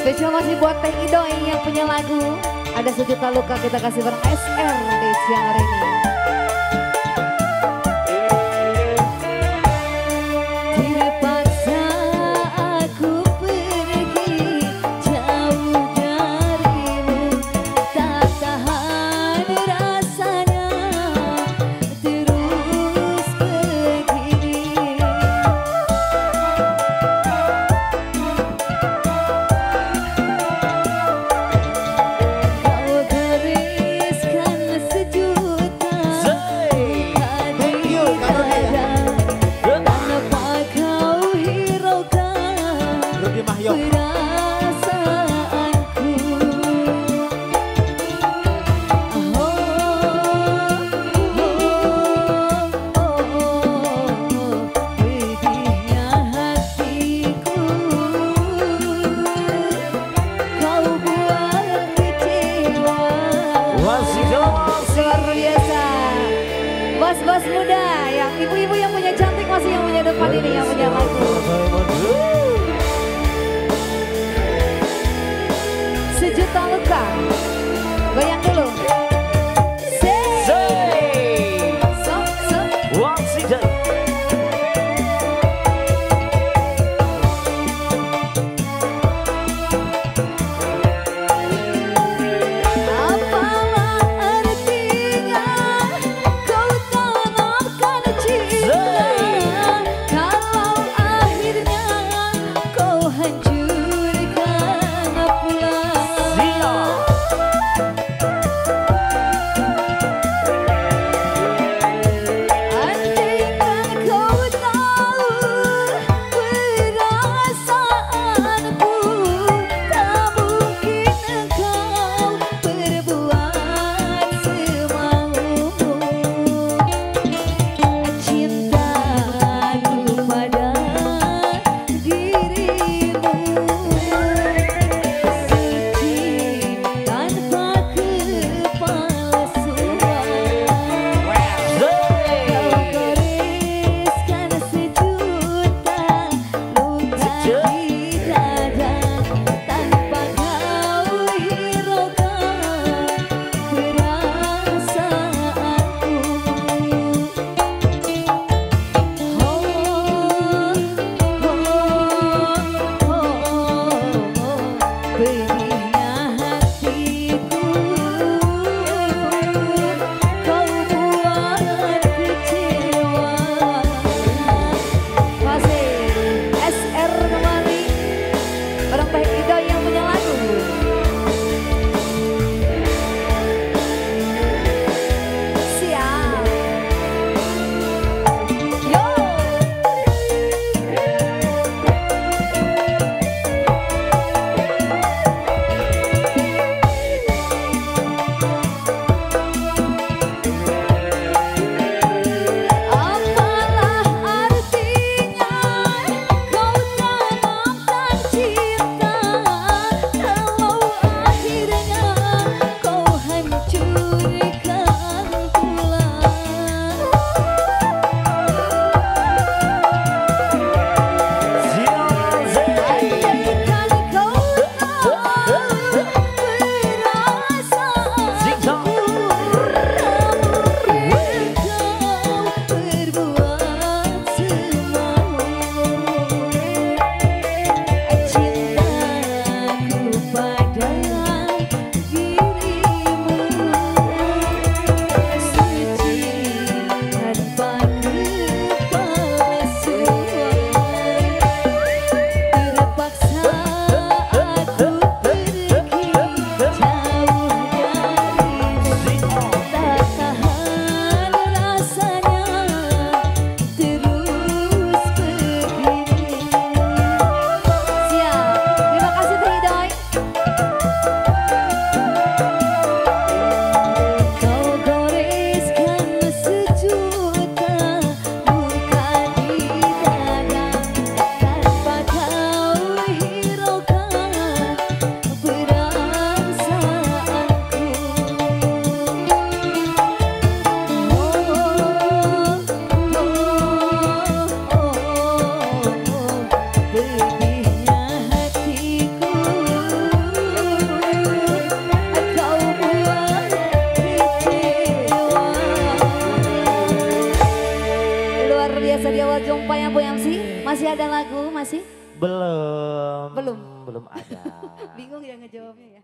Spesial masih buat Teh Idoi yang punya lagu. Ada sejuta luka kita kasih bareng SR di siang hari ini. Bos-bos muda yang ibu-ibu yang punya cantik masih yang punya depan ini yang punya lagu. Sejuta luka. Goyang dulu. luar biasa di awal jumpa ya Bu MC. Masih ada lagu masih? Belum. Belum. Belum ada. Bingung ya ngejawabnya ya.